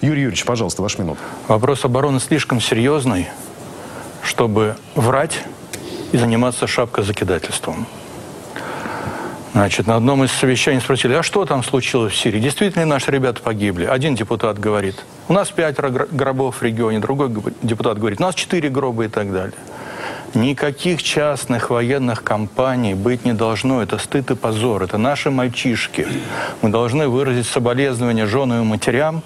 Юрий Юрьевич, пожалуйста, ваш минут. Вопрос обороны слишком серьезный, чтобы врать и заниматься шапкозакидательством. Значит, на одном из совещаний спросили, а что там случилось в Сирии? Действительно ли наши ребята погибли? Один депутат говорит, у нас пятеро гробов в регионе, другой депутат говорит, у нас четыре гроба и так далее. Никаких частных военных компаний быть не должно. Это стыд и позор. Это наши мальчишки. Мы должны выразить соболезнования женам и матерям.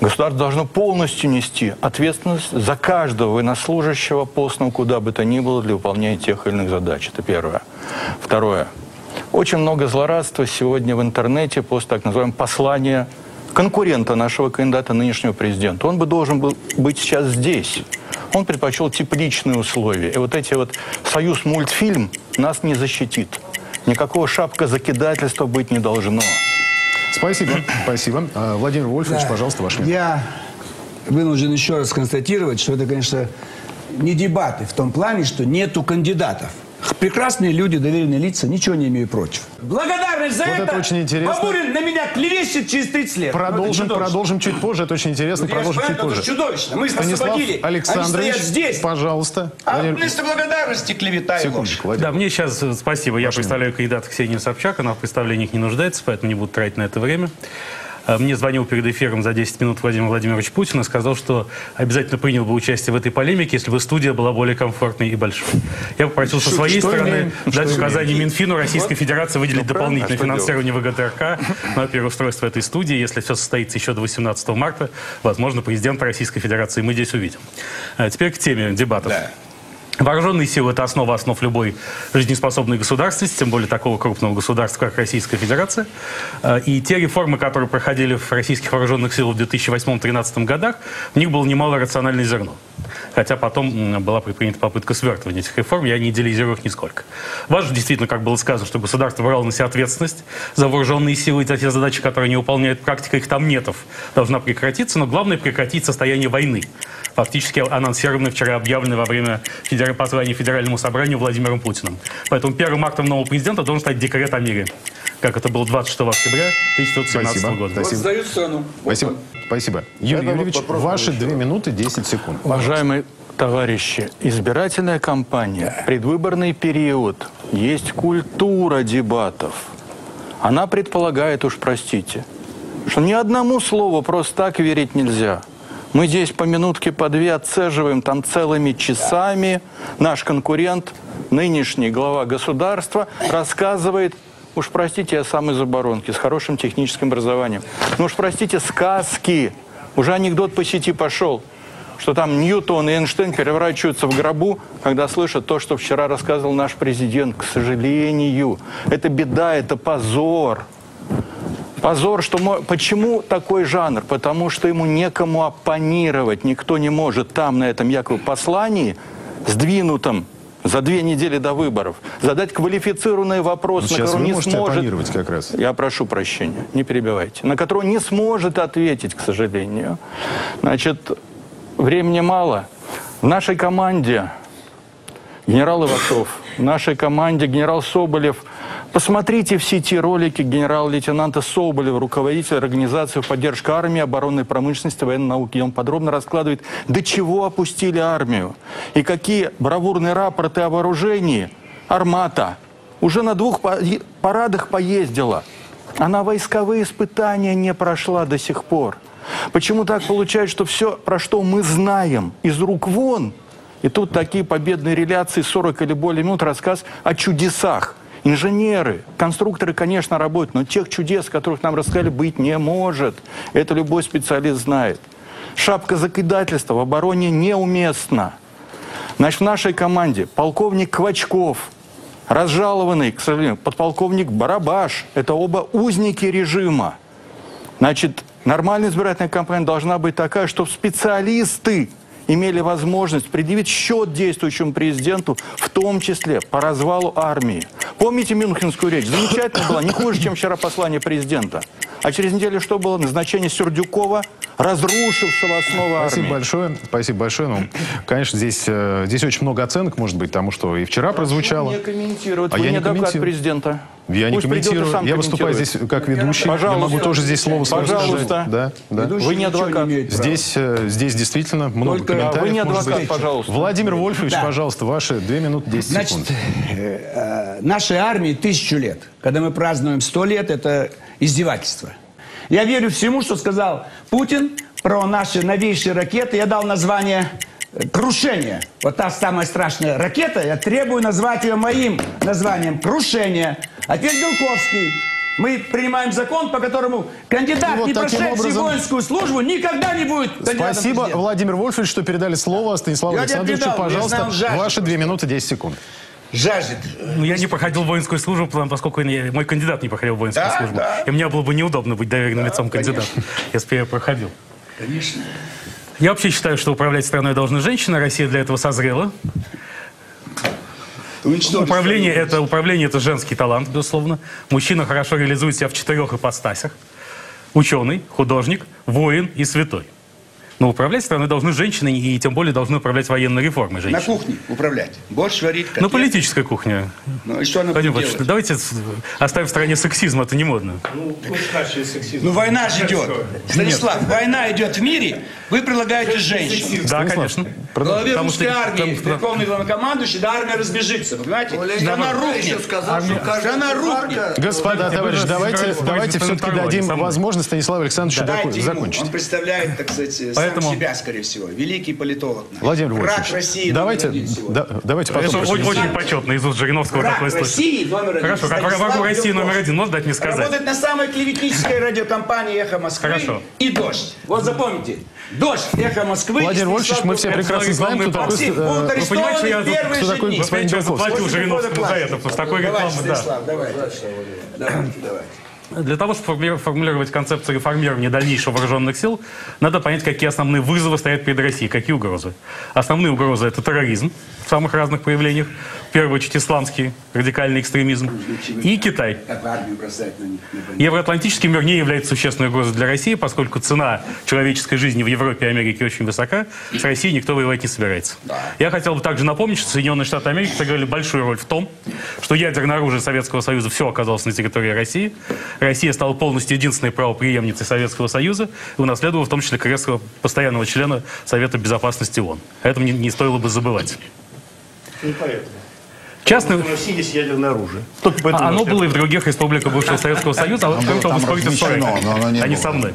Государство должно полностью нести ответственность за каждого военнослужащего, постного куда бы то ни было, для выполнения тех или иных задач. Это первое. Второе. Очень много злорадства сегодня в интернете после так называемого послания конкурента нашего кандидата, нынешнего президента. Он бы должен был быть сейчас здесь. Он предпочел тепличные условия. И вот эти вот «Союз мультфильм» нас не защитит. Никакого шапка закидательства быть не должно. Спасибо, спасибо. А, Владимир Вольфович, да. пожалуйста, ваш минут. Я вынужден еще раз констатировать, что это, конечно, не дебаты в том плане, что нету кандидатов. Прекрасные люди, доверенные лица, ничего не имею против. Благодарность за вот это, это очень интересно. Бабурин на меня клевещет через 30 лет. Продолжим, продолжим чуть позже, это очень интересно, ну, продолжим чуть позже. Это чудовищно. Мы Станислав освободили, Александрович, здесь. пожалуйста. А Владимир... вместо благодарности клевета и ложь. Да, мне сейчас, э, спасибо, я представляю кандидата Ксению Собчак, она в представлениях не нуждается, поэтому не буду тратить на это время. А, мне звонил перед эфиром за 10 минут Владимир Владимирович Путин и сказал, что обязательно принял бы участие в этой полемике, если бы студия была более комфортной и большой. Я попросил со своей что стороны имеем? дать что указание имеем? Минфину Российской Федерации выделить ну, дополнительное а финансирование ВГТРК на переустройство этой студии. Если все состоится еще до 18 марта, возможно, президента Российской Федерации мы здесь увидим. А теперь к теме дебатов. Да. Вооруженные силы – это основа основ любой жизнеспособной государственности, тем более такого крупного государства, как Российская Федерация. Э, и те реформы, которые проходили в российских вооруженных силах в 2008-2013 годах, в них было немало рациональное зерно. Хотя потом была предпринята попытка свертывания этих реформ, я не идеализирую их нисколько. Важно действительно, как было сказано, что государство брало на себя ответственность за вооруженные силы. И за те задачи, которые не выполняет практика их там нетов, должна прекратиться, но главное прекратить состояние войны. Фактически анонсированный вчера, объявленный во время федер... послания Федеральному собранию Владимиром Путиным. Поэтому первым актом нового президента должен стать декрет о мире как это было 26 октября 1917 Спасибо. года. Спасибо. Вот страну. Спасибо. Спасибо. Юрий это Юрьевич, вот ваши две минуты 10 секунд. Уважаемые товарищи, избирательная кампания, предвыборный период, есть культура дебатов. Она предполагает, уж простите, что ни одному слову просто так верить нельзя – мы здесь по минутке, по две отцеживаем там целыми часами. Наш конкурент, нынешний глава государства, рассказывает Уж простите, я сам из оборонки, с хорошим техническим образованием. Ну уж простите, сказки. Уже анекдот по сети пошел, что там Ньютон и Эйнштейн переворачиваются в гробу, когда слышат то, что вчера рассказывал наш президент. К сожалению, это беда, это позор. Позор, что мы... Почему такой жанр? Потому что ему некому оппонировать. Никто не может там, на этом якобы послании, сдвинутом за две недели до выборов, задать квалифицированный вопрос, на который не сможет... как раз. Я прошу прощения, не перебивайте. На который не сможет ответить, к сожалению. Значит, времени мало. В нашей команде генерал Ивашов, в нашей команде генерал Соболев – Посмотрите в сети ролики генерал-лейтенанта Соболева, руководителя организации поддержки армии, оборонной промышленности, военной науки. И он подробно раскладывает, до чего опустили армию и какие бравурные рапорты о вооружении. Армата уже на двух парадах поездила. Она войсковые испытания не прошла до сих пор. Почему так получается, что все, про что мы знаем, из рук вон, и тут такие победные реляции, 40 или более минут, рассказ о чудесах – Инженеры, конструкторы, конечно, работают, но тех чудес, которых нам рассказали, быть не может. Это любой специалист знает. Шапка закидательства в обороне неуместна. Значит, в нашей команде полковник Квачков, разжалованный, к сожалению, подполковник Барабаш. Это оба узники режима. Значит, нормальная избирательная кампания должна быть такая, чтобы специалисты имели возможность предъявить счет действующему президенту, в том числе по развалу армии. Помните Мюнхенскую речь? Замечательно была, не хуже, чем вчера послание президента. А через неделю что было? Назначение Сердюкова, разрушившего основу армии. Спасибо большое. Спасибо большое. Ну, конечно, здесь, э, здесь очень много оценок, может быть, тому, что и вчера Прошу прозвучало. не комментировать. А Вы я не адвокат президента. Я не Пусть комментирую. Я выступаю здесь как ведущий. Я Пожалуйста. могу тоже здесь слово свое Пожалуйста. сказать. Да, да. Ведущий Вы не адвокат. Здесь, э, здесь действительно много Только- комментариев. Вы не адвокат, быть. пожалуйста. Владимир Вольфович, Да. пожалуйста, ваши две минуты 10 Значит, секунд. э, э, нашей армии тысячу лет. Когда мы празднуем сто лет, это издевательство. Я верю всему, что сказал Путин про наши новейшие ракеты. Я дал название «Крушение». Вот та самая страшная ракета, я требую назвать ее моим названием «Крушение». Ответ Белковский. Мы принимаем закон, по которому кандидат, И вот не прошедший образом- воинскую службу, никогда не будет Спасибо. Владимир Вольфович, что передали слово Станиславу Я Александровичу. передал, Пожалуйста, знал, ваши две минуты 10 секунд. Жаждет. Ну, я не проходил воинскую службу, потому- поскольку я- мой кандидат не проходил воинскую Да, службу. да. И мне было бы неудобно быть доверенным лицом кандидата, если бы я проходил. Конечно. Я вообще считаю, что управлять страной должны женщины. Россия для этого созрела. Управление это, управление это женский талант, безусловно. Мужчина хорошо реализует себя в четырех ипостасях. Ученый, художник, воин и святой. Но управлять страной должны женщины, и тем более должны управлять военной реформой На женщины. кухне управлять. Борщ варить, Ну, котлеты. политическая кухня. Ну и что она Владимир будет делать? давайте оставим в стороне сексизм, это не модно. Ну война же идет. Станислав, война идет в мире, вы предлагаете женщин. Да, конечно. Главе Потому русской что- армии, потому что- верховный главнокомандующий, да армия разбежится, понимаете? Страна рухнет. сказал, что каждая Страна рухнет. Господа, товарищи, давайте, давайте в все-таки дадим возможность Станиславу Александровичу закончить. Он представляет, так сказать, Поэтому- сам себя, скорее всего. Великий политолог. наш. Владимир Враг Вольфович, России. давайте, да- давайте потом... Это очень, очень почетно из уст Жириновского Враг такое слышать. России номер один. Хорошо, как врагу России номер один, можно дать мне сказать? Работает на самой клеветнической радиокомпании «Эхо Москвы» Хорошо. и «Дождь». Вот запомните. «Дождь», «Эхо Москвы» Владимир Вольфович, мы все прекрасно знаем, кто такой... Э, Вы понимаете, что я кто такой господин заплатил Жириновскому за это, потому что такой рекламы, да. Станислав, давайте. Давайте, давайте. Для того, чтобы формулировать концепцию реформирования дальнейшего вооруженных сил, надо понять, какие основные вызовы стоят перед Россией, какие угрозы. Основные угрозы – это терроризм в самых разных проявлениях, первую очередь исламский радикальный экстремизм, и Китай. Евроатлантический мир не является существенной угрозой для России, поскольку цена человеческой жизни в Европе и Америке очень высока. С Россией никто воевать не собирается. Я хотел бы также напомнить, что Соединенные Штаты Америки сыграли большую роль в том, что ядерное оружие Советского Союза все оказалось на территории России. Россия стала полностью единственной правоприемницей Советского Союза и унаследовала в том числе кресло постоянного члена Совета Безопасности ООН. Этом не, не стоило бы забывать. Не поэтому. Частный... В России есть ядерное оружие. Только поэтому А, Оно было и в других республиках бывшего Советского Союза, а вы а не было. со мной.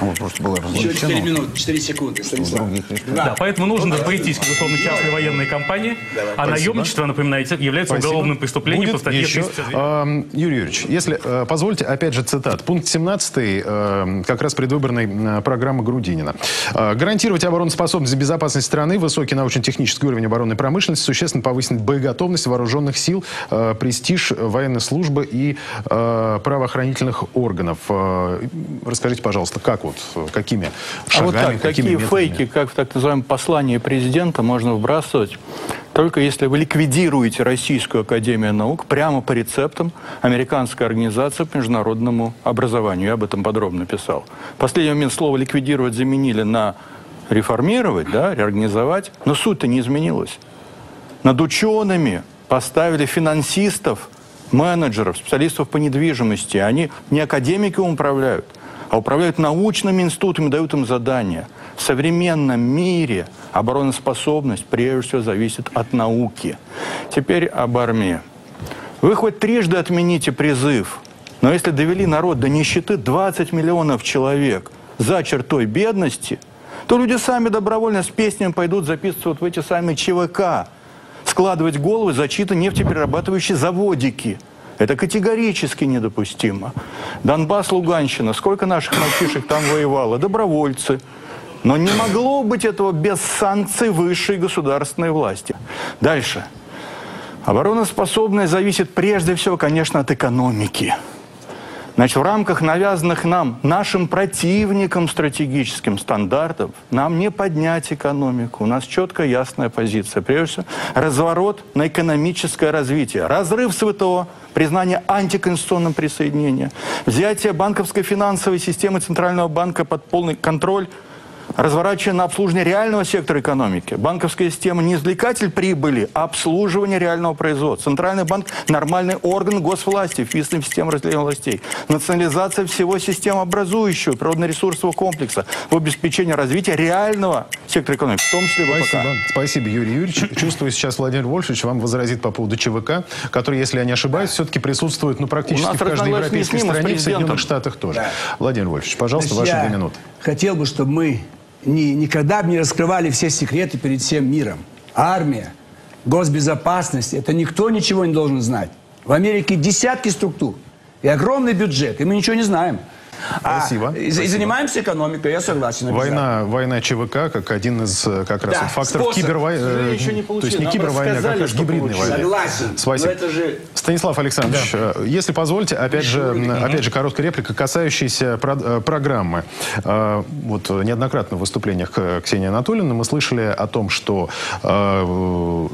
Вот просто было Еще 4 размещено. минуты, 4 секунды. Станислав. Да, поэтому нужно запретить, безусловно, частные военные компании, а наемничество, напоминаю, является Спасибо. уголовным преступлением по Будет статье еще, 309. эм, Юрий Юрьевич, если э, позвольте, опять же цитат. Пункт 17 э, как раз предвыборной э, программы Грудинина. Э, гарантировать обороноспособность и безопасность страны, высокий научно-технический уровень оборонной промышленности, существенно повысить боеготовность вооруженных сил, э, престиж военной службы и э, правоохранительных органов. Э, расскажите, пожалуйста, как вот, э, какими А шагами, вот так, какими такие методами? фейки, как в так называемом послании президента, можно вбрасывать только если вы ликвидируете Российскую Академию Наук прямо по рецептам Американской организации по международному образованию. Я об этом подробно писал. В последний момент слово «ликвидировать» заменили на «реформировать», да, «реорганизовать», но суть-то не изменилась. Над учеными поставили финансистов, менеджеров, специалистов по недвижимости. Они не академики управляют, а управляют научными институтами, дают им задания. В современном мире обороноспособность прежде всего зависит от науки. Теперь об армии. Вы хоть трижды отмените призыв, но если довели народ до нищеты 20 миллионов человек за чертой бедности, то люди сами добровольно с песнями пойдут записываться вот в эти самые ЧВК, складывать головы за чьи-то нефтеперерабатывающие заводики. Это категорически недопустимо. Донбасс, Луганщина, сколько наших мальчишек там воевало? Добровольцы. Но не могло быть этого без санкций высшей государственной власти. Дальше. Обороноспособность зависит прежде всего, конечно, от экономики. Значит, в рамках навязанных нам, нашим противникам стратегическим стандартов, нам не поднять экономику. У нас четкая, ясная позиция. Прежде всего, разворот на экономическое развитие. Разрыв с ВТО, признание антиконституционным присоединения, взятие банковской финансовой системы Центрального банка под полный контроль разворачивание на обслуживание реального сектора экономики. Банковская система не извлекатель прибыли, а обслуживание реального производства. Центральный банк – нормальный орган госвласти, вписанный в систему разделения властей. Национализация всего системообразующего природно-ресурсового комплекса в обеспечении развития реального сектора экономики, в том числе ВПК. Спасибо. Спасибо, Юрий Юрьевич. Чувствую, сейчас Владимир Вольфович вам возразит по поводу ЧВК, который, если я не ошибаюсь, все-таки присутствует ну, практически У нас в каждой европейской стране, в. Соединенных Штатах тоже. Да. Владимир Вольфович, пожалуйста, Значит, ваши две минуты. Хотел бы, чтобы мы ни- никогда бы не раскрывали все секреты перед всем миром. Армия, госбезопасность, это никто ничего не должен знать. В Америке десятки структур и огромный бюджет, и мы ничего не знаем. А, Спасибо. и, и Спасибо. занимаемся экономикой, я согласен. Война, война ЧВК как один из э, как раз Да, факторов кибервойны. Не то есть не кибервойны, а как гибридной войны. Согласен. Спасибо. Но это же... Станислав Александрович, э, если позволите, опять же, опять же, короткая реплика, касающаяся про- э, программы. Э, Вот неоднократно в выступлениях Ксении Анатольевны мы слышали о том, что, ну,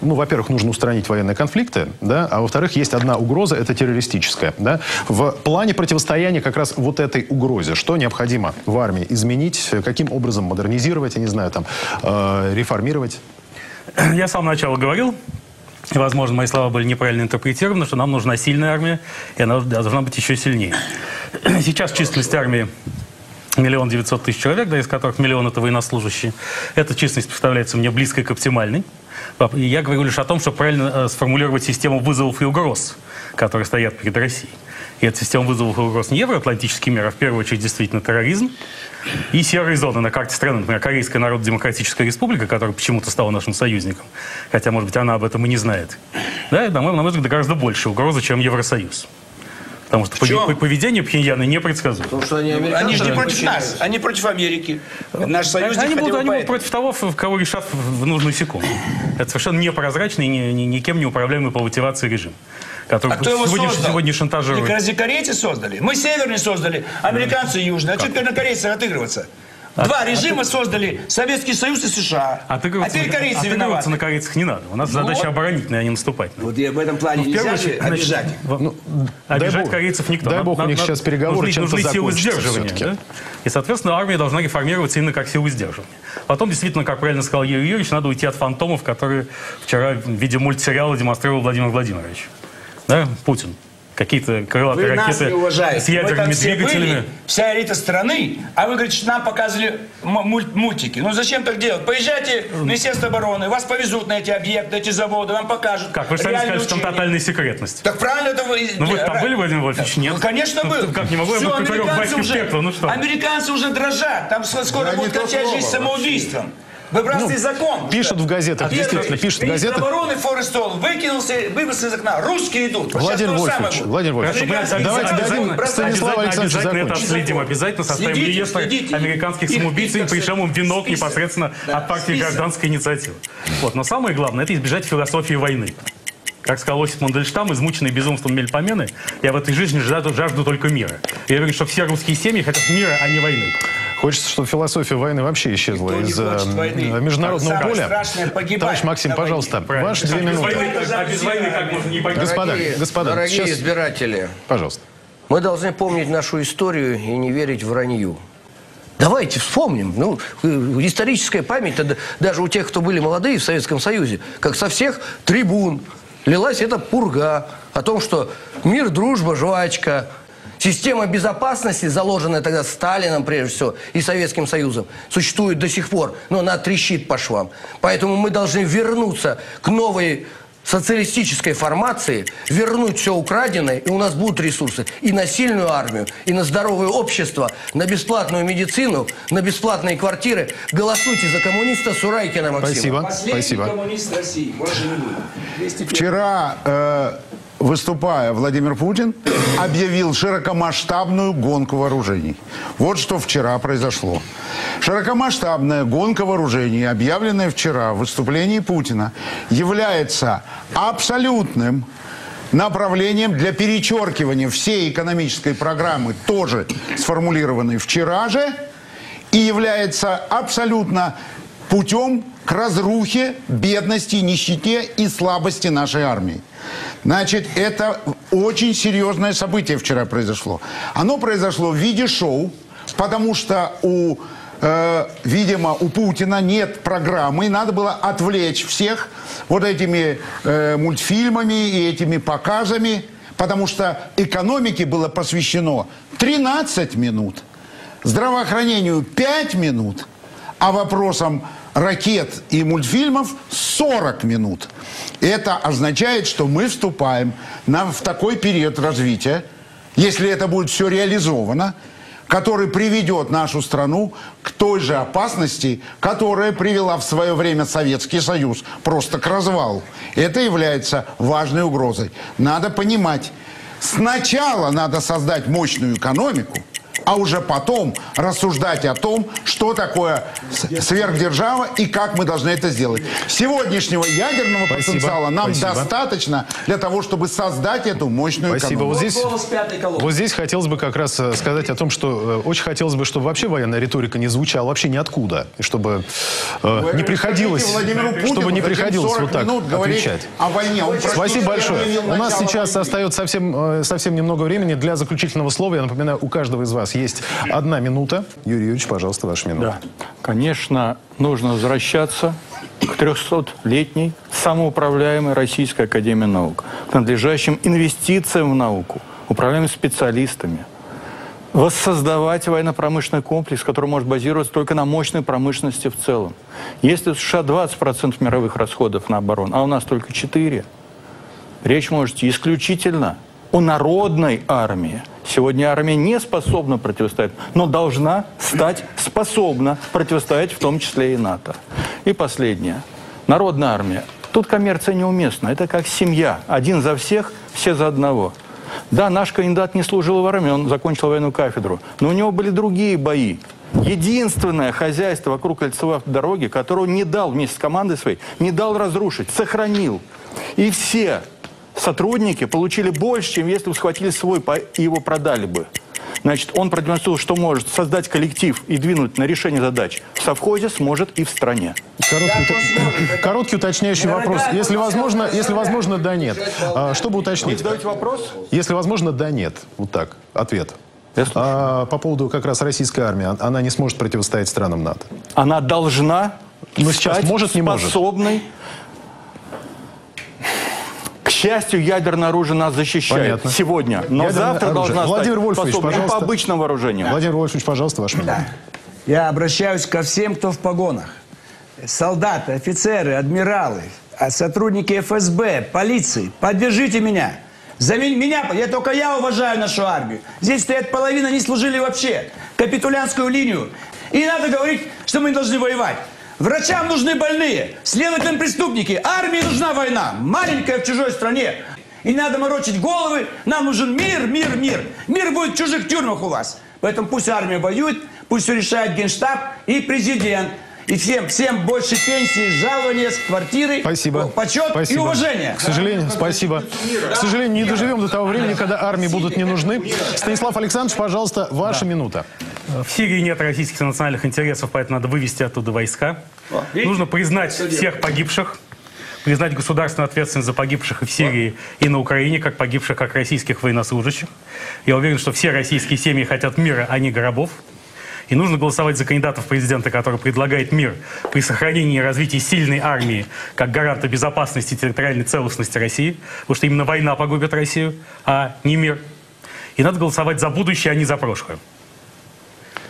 во-первых, нужно устранить военные конфликты, да, а во-вторых, есть одна угроза, это террористическая. Да. В плане противостояния как раз вот этой угрозе, что необходимо в армии изменить, каким образом модернизировать, я не знаю, там, реформировать? Я с самого начала говорил, возможно, мои слова были неправильно интерпретированы, что нам нужна сильная армия, и она должна быть еще сильнее. Сейчас численность армии миллион девятьсот тысяч человек, да, из которых миллион это военнослужащие. Эта численность представляется мне близкой к оптимальной. И я говорю лишь о том, чтобы правильно э, сформулировать систему вызовов и угроз, которые стоят перед Россией. И эта система вызовов и угроз не евроатлантический мир, а в первую очередь действительно терроризм и серые зоны на карте страны. Например, Корейская Народно-Демократическая Республика, которая почему-то стала нашим союзником, хотя, может быть, она об этом и не знает. Да, на мой, на мой взгляд, гораздо больше угроза, чем Евросоюз. Потому что чем? пове- поведение Пхеньяна непредсказуемо. Потому что они Они американцы. же не против нас, они против Америки. Наш союзник Они будут, бы они будут против того, в кого решат в в нужную секунду. Это совершенно непрозрачный, ни- ни- никем не управляемый по мотивации режим, который А кто его сегодня, создал? сегодня шантажирует. разве корейцы создали? Мы северный создали, американцы южный. А что теперь на корейцев отыгрываться? Два режима создали Советский Союз и США. А Отыгрываться, теперь корейцы отыгрываться виноваты. на корейцах не надо. У нас Ну задача вот. оборонительная, а не наступательная. Вот я в этом плане Ну, нельзя же очередь, значит, обижать в- Ну, Обижать бог- корейцев никто. дай Надо- бог у них надо- сейчас переговоры нужны, чем-то нужны силы сдерживания. да? И, соответственно, армия должна реформироваться именно как силы сдерживания. Потом, действительно, как правильно сказал Юрий Юрьевич, надо уйти от фантомов, которые вчера в виде мультсериала демонстрировал Владимир Владимирович. Да? Путин. Какие-то крылатые Вы нас ракеты не уважаете. с Вы там ядерными все двигателями. были, вся элита страны, а вы, говорите, что нам показывали мультики. Ну зачем так делать? Поезжайте в Министерство обороны, вас повезут на эти объекты, эти заводы, вам покажут. Как? Вы сами сказали, что там тотальная секретность. Так правильно это вы... Ну, вы там были, Владимир Вольфович? Нет. Ну, конечно, Ну, был. как не могу я быть поперек американцы уже, пекла, ну что? Американцы уже дрожат. Там скоро Да не будут кончать жизнь вообще. Самоубийством. Выбрасывай закон. Ну, Пишут в газетах, Первый действительно, пишут в министр газетах. обороны Форестол выкинулся, выбросил из окна. Русские идут. Владимир Вольфович. Владимир Вольфович, давайте обязательно дадим. Станиславу Обязательно, Александровичу обязательно это отследим. Обязательно составим Следите, реестр следите. американских Их- самоубийц и пришьем им венок список. непосредственно Да, от партии список. гражданской инициативы. Вот. Но самое главное, это избежать философии войны. Как сказал Осип Мандельштам, измученный безумством Мельпомены, я в этой жизни жажду, жажду только мира. Я говорю, что все русские семьи хотят мира, а не войны. Хочется, чтобы философия войны вообще исчезла из э, войны. международного Самое поля. страшное погибать Товарищ Максим, пожалуйста, Правильно. ваши две минуты. войны, а без войны как можно не пойти? Господа, Дорогие, господа, дорогие сейчас- избиратели, Пожалуйста. мы должны помнить нашу историю и не верить вранью. Давайте вспомним. Ну, э, историческая память, даже у тех, кто были молодые в Советском Союзе, как со всех трибун лилась эта пурга о том, что мир, дружба, жвачка, система безопасности, заложенная тогда Сталином, прежде всего, и Советским Союзом, существует до сих пор, но она трещит по швам. Поэтому мы должны вернуться к новой социалистической формации, вернуть все украденное, и у нас будут ресурсы и на сильную армию, и на здоровое общество, на бесплатную медицину, на бесплатные квартиры. Голосуйте за коммуниста Сурайкина Максима. Спасибо, Последний спасибо. коммунист России. Больше не будет. 201. Вчера, э, выступая, Владимир Путин объявил широкомасштабную гонку вооружений. Вот что вчера произошло. Широкомасштабная гонка вооружений, объявленная вчера в выступлении Путина, является абсолютным направлением для перечеркивания всей экономической программы, тоже сформулированной вчера же, и является абсолютно путем к разрухе, бедности, нищете и слабости нашей армии. Значит, это очень серьезное событие вчера произошло. Оно произошло в виде шоу, потому что у э, видимо, у Путина нет программы, надо было отвлечь всех вот этими э, мультфильмами и этими показами, потому что экономике было посвящено 13 минут, здравоохранению 5 минут, а вопросам ракет и мультфильмов 40 минут. Это означает, что мы вступаем на, в такой период развития, если это будет все реализовано, который приведет нашу страну к той же опасности, которая привела в свое время Советский Союз просто к развалу. Это является важной угрозой. Надо понимать, сначала надо создать мощную экономику, а уже потом рассуждать о том, что такое сверхдержава и как мы должны это сделать. Сегодняшнего ядерного Спасибо. потенциала нам Спасибо. достаточно для того, чтобы создать эту мощную Спасибо. экономику. Вот здесь, вот здесь хотелось бы как раз э, сказать о том, что э, очень хотелось бы, чтобы вообще военная риторика не звучала вообще ниоткуда. И чтобы э, Вы не приходилось, Путину, чтобы не приходилось 40 вот так отвечать. о войне. Он Спасибо большое. У нас сейчас войны. остается совсем, э, совсем немного времени для заключительного слова. Я напоминаю, у каждого из вас есть одна минута. Юрий Юрьевич, пожалуйста, ваша минута. Да. Конечно, нужно возвращаться к 300-летней самоуправляемой Российской Академии Наук, к надлежащим инвестициям в науку, управляемым специалистами, воссоздавать военно-промышленный комплекс, который может базироваться только на мощной промышленности в целом. Если в США 20% мировых расходов на оборону, а у нас только 4%, речь может исключительно о народной армии. Сегодня армия не способна противостоять, но должна стать способна противостоять в том числе и НАТО. И последнее. Народная армия. Тут коммерция неуместна. Это как семья. Один за всех, все за одного. Да, наш кандидат не служил в армии, он закончил военную кафедру. Но у него были другие бои. Единственное хозяйство вокруг кольцевой дороги, которого не дал вместе с командой своей, не дал разрушить, сохранил. И все сотрудники получили больше, чем если бы схватили свой и его продали бы. Значит, он продемонстрировал, что может создать коллектив и двинуть на решение задач в совхозе, сможет и в стране. Короткий, уто- короткий уточняющий вопрос. Если возможно, если возможно, да, нет. А, чтобы уточнить. Задаете вопрос? Если возможно, да, нет. Вот так. Ответ. А, по поводу как раз российской армии. Она не сможет противостоять странам НАТО. Она должна Но сейчас может, не может? способной. Счастью, ядерное оружие нас защищает Понятно. сегодня, но Ядерное завтра оружие. должна Владимир стать Вольфович, и по пожалуйста. обычному вооружению. Владимир Вольфович, пожалуйста, ваш минута. Я обращаюсь ко всем, кто в погонах. Солдаты, офицеры, адмиралы, а сотрудники ФСБ, полиции, поддержите меня. За меня, я только я уважаю нашу армию. Здесь стоят половина, не служили вообще. Капитулянскую линию. И надо говорить, что мы не должны воевать. Врачам нужны больные, следователям преступники. Армии нужна война, маленькая в чужой стране. И не надо морочить головы. Нам нужен мир, мир, мир. Мир будет в чужих тюрьмах у вас. Поэтому пусть армия воюет, пусть все решает генштаб и президент. И всем, всем больше пенсии, жалования, с квартиры, Спасибо. почет Спасибо. и уважение. К сожалению, спасибо. К сожалению, не доживем до того времени, когда армии будут не нужны. Станислав Александрович, пожалуйста, ваша минута. В Сирии нет российских национальных интересов, поэтому надо вывести оттуда войска. Нужно признать всех погибших, признать государственную ответственность за погибших и в Сирии, и на Украине, как погибших, как российских военнослужащих. Я уверен, что все российские семьи хотят мира, а не гробов. И нужно голосовать за кандидата в президенты, который предлагает мир при сохранении и развитии сильной армии как гаранта безопасности и территориальной целостности России, потому что именно война погубит Россию, а не мир. И надо голосовать за будущее, а не за прошлое.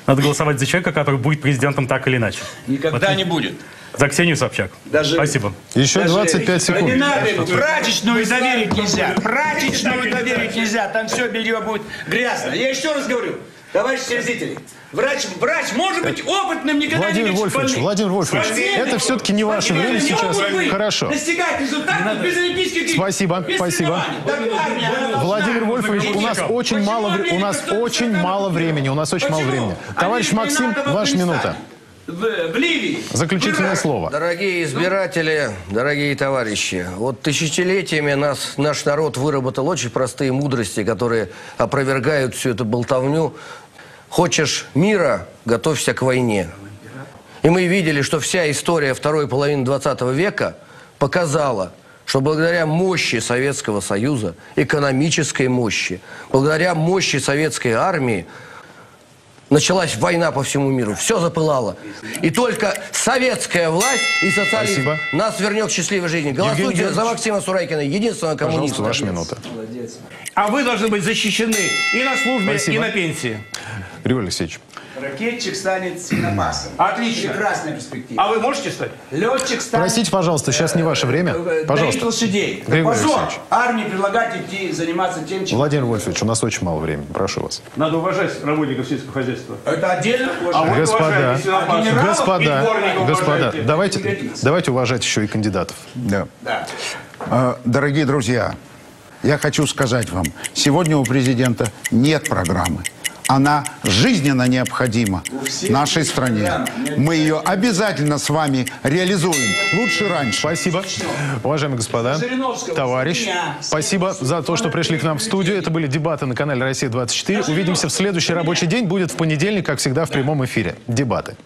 Надо голосовать за человека, который будет президентом так или иначе. Никогда не будет. За Ксению Собчак. Даже- Спасибо. Еще Даже- 25 Да Не секунд. надо. Прачечную доверить нельзя. Прачечную доверить нельзя. Там все белье будет грязно. Я еще раз говорю, товарищи телезрители, врач, врач может быть опытным, никогда Владимир не Вольфович, больных. Владимир Вольфович, Спортсмены- это все-таки не ваше время сейчас. быть, Хорошо. Достигать результатов без олимпийских игр. Спасибо, без спасибо. Владимир Вольфович, у нас очень мало, у нас очень мало времени, у нас очень мало времени. Товарищ Максим, ваша минута. В, в Ливии. Заключительное слово. Дорогие избиратели, дорогие товарищи, вот тысячелетиями нас, наш народ выработал очень простые мудрости, которые опровергают всю эту болтовню. Хочешь мира, готовься к войне. И мы видели, что вся история второй половины 20 века показала, что благодаря мощи Советского Союза, экономической мощи, благодаря мощи советской армии, началась война по всему миру, все запылало. И только советская власть и социализм Спасибо. нас вернет к счастливой жизни. Голосуйте за Максима Сурайкина, единственного Пожалуйста, коммуниста. ваша минута. А вы должны быть защищены и на службе, Спасибо. и на пенсии. Григорий Алексеевич. Ракетчик станет свинопасом. Отлично. Прекрасная перспектива. А вы можете стать? Летчик станет... Простите, пожалуйста, сейчас не ваше время. э, Пожалуйста. лошадей. Григорий Позор. Алексеевич. Армии предлагать идти заниматься тем, чем... Владимир Вольфович, у нас очень мало времени. Прошу вас. Надо уважать работников сельского хозяйства. Это отдельно А уважаемый. вы Господа, генералов господа, господа, давайте, давайте уважать еще и кандидатов. Да. Да. Э, Дорогие друзья, я хочу сказать вам, сегодня у президента нет программы. Она жизненно необходима нашей стране. Мы ее обязательно с вами реализуем. Лучше раньше. Спасибо. Уважаемые господа, товарищ, спасибо за то, что пришли к нам в студию. Это были дебаты на канале «Россия-24». Увидимся в следующий рабочий день. Будет в понедельник, как всегда, в прямом эфире. Дебаты.